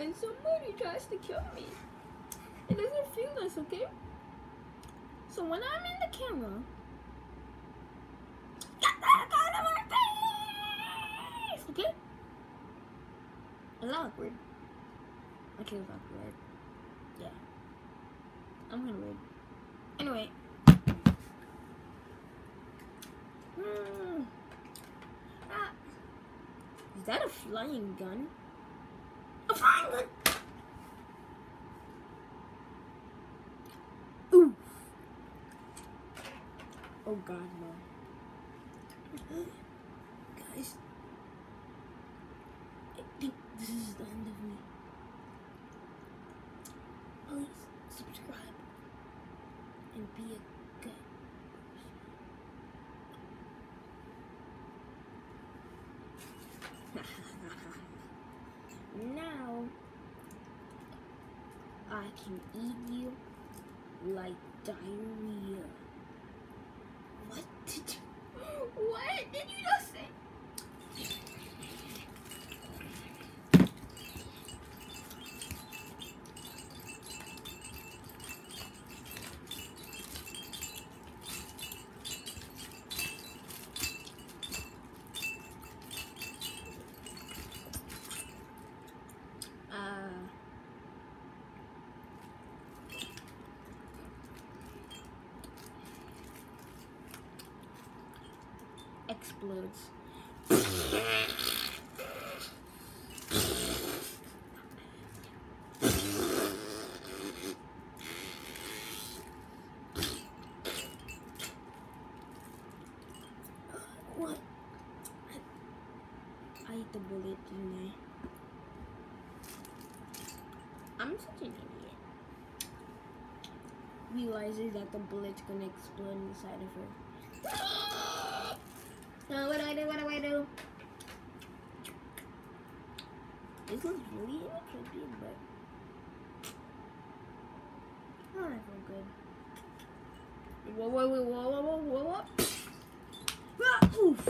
when somebody tries to kill me. It doesn't feel nice, okay? So when I'm in the camera, get that out of my face, okay? Is that awkward? I can't it's awkward. Yeah. I'm gonna weird. Anyway. Hmm. Ah. Is that a flying gun? A flying! Ooh. Oh god, no. Guys. I think this is the end of me. Please subscribe and be a good person. now I can eat you like diarrhea. What did you What did you just say? Explodes. What? I, hit the bullet, didn't I? I'm such an idiot. Realizes that the bullet's gonna explode inside of her. So what do I do? What do I do? This looks really ineffective, but oh, I feel good. Whoa, whoa, whoa, whoa, whoa, whoa, whoa! Ah, oof!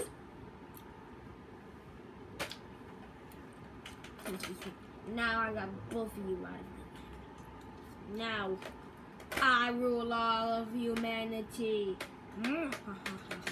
Now I got both of you right. Now I rule all of humanity. Mm, ha.